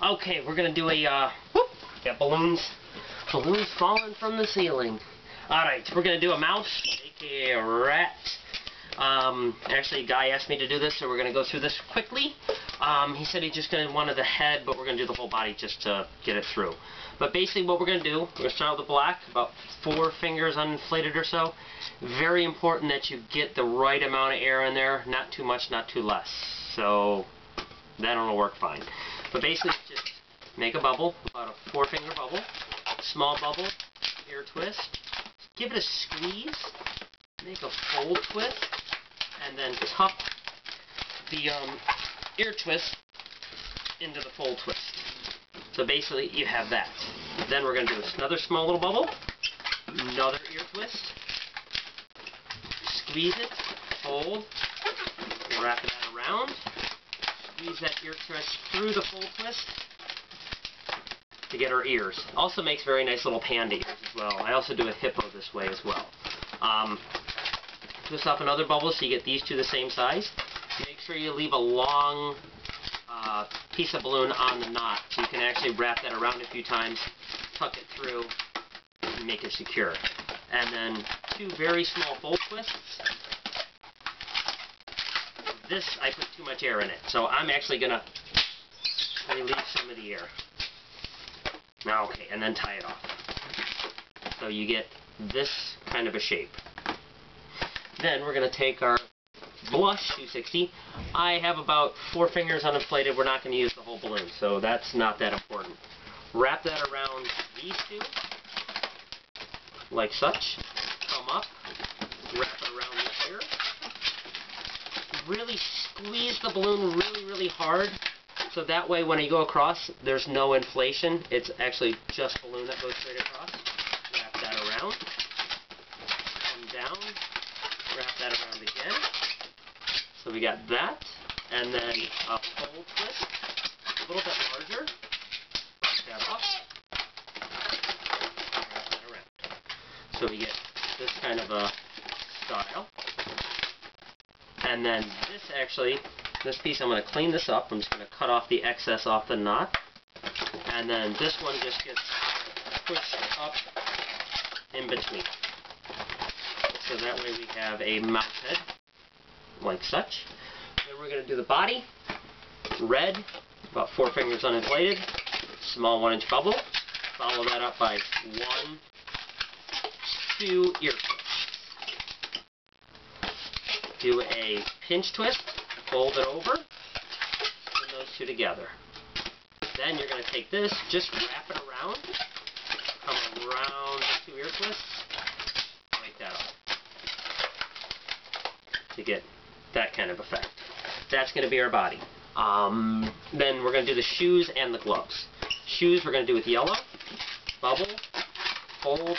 Okay, we're gonna do a, uh, whoop, got balloons, balloons falling from the ceiling. Alright, we're gonna do a mouse, aka a rat. Um, actually, a guy asked me to do this, so we're gonna go through this quickly. Um, he said he just gonna wanted the head, but we're gonna do the whole body just to get it through. But basically what we're gonna do, we're gonna start with the black, about four fingers uninflated or so. Very important that you get the right amount of air in there, not too much, not too less. So, that'll work fine. But basically, just make a bubble, about a four finger bubble, small bubble, ear twist, give it a squeeze, make a fold twist, and then tuck the um, ear twist into the fold twist. So basically, you have that. Then we're going to do another small little bubble, another ear twist, squeeze it, fold, wrap that around, squeeze that ear twist through the fold twist to get our ears. Also makes very nice little panda ears as well. I also do a hippo this way as well. Um, twist off another bubble so you get these two the same size. Make sure you leave a long uh, piece of balloon on the knot so you can actually wrap that around a few times, tuck it through, and make it secure. And then two very small fold twists this, I put too much air in it. So I'm actually going to relieve some of the air. Now, okay, and then tie it off. So you get this kind of a shape. Then we're going to take our blush 260. I have about four fingers uninflated. We're not going to use the whole balloon, so that's not that important. Wrap that around these two, like such. Come up, wrap it around the ear really squeeze the balloon really, really hard. So that way when you go across, there's no inflation. It's actually just balloon that goes straight across. Wrap that around. Come down. Wrap that around again. So we got that. And then a fold twist. A little bit larger. Wrap that off. That. So we get this kind of a style. And then this actually, this piece I'm going to clean this up. I'm just going to cut off the excess off the knot. And then this one just gets pushed up in between. So that way we have a mouse head, like such. Then we're going to do the body. Red, about four fingers uninflated, small one inch bubble. Follow that up by one, two ear do a pinch twist, fold it over, and those two together. Then you're going to take this, just wrap it around, come around the two ear twists, like that up, to get that kind of effect. That's going to be our body. Um, then we're going to do the shoes and the gloves. Shoes we're going to do with yellow, bubble, fold,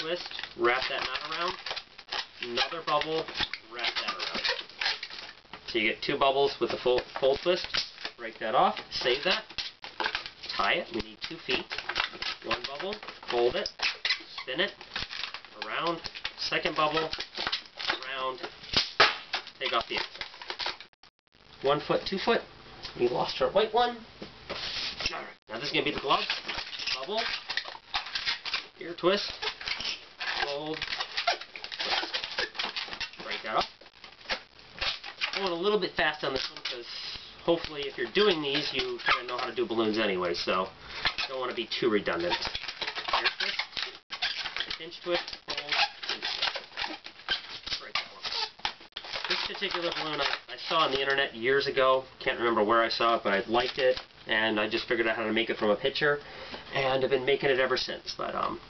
twist, wrap that knot around, another bubble. So you get two bubbles with the full, full twist. Break that off, save that, tie it. We need two feet. One bubble, fold it, spin it, around, second bubble, around, take off the excess. One foot, two foot. We lost our white one. Now this is going to be the glove. Bubble, ear twist, fold, that up. Going a little bit fast on this one because hopefully if you're doing these, you kind of know how to do balloons anyway, so don't want to be too redundant. Ear twist, pinch twist, fold, pinch twist. This particular balloon I, I saw on the internet years ago. Can't remember where I saw it, but I liked it, and I just figured out how to make it from a picture, and I've been making it ever since. But um,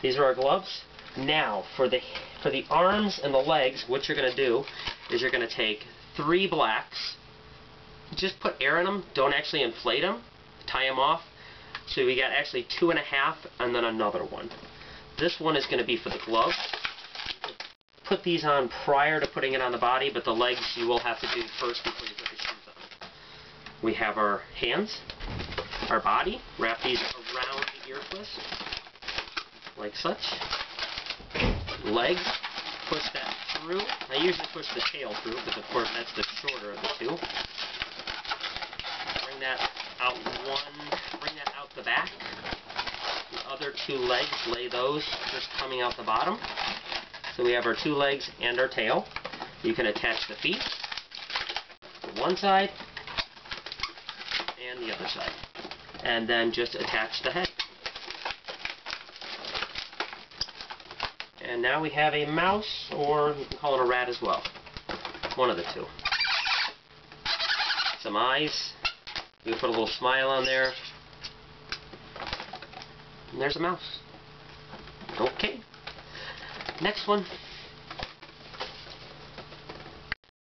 these are our gloves. Now, for the for the arms and the legs, what you're going to do is you're going to take three blacks, just put air in them, don't actually inflate them, tie them off. So we got actually two and a half and then another one. This one is going to be for the gloves. Put these on prior to putting it on the body, but the legs you will have to do first before you put the shoes on. We have our hands, our body, wrap these around the ear twist, like such legs, push that through. I usually push the tail through because of course that's the shorter of the two. Bring that out one, bring that out the back. The other two legs, lay those just coming out the bottom. So we have our two legs and our tail. You can attach the feet to one side and the other side. And then just attach the head. And now we have a mouse, or you can call it a rat as well. One of the two. Some eyes. You can put a little smile on there. And there's a mouse. Okay. Next one.